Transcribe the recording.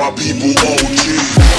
my people OG.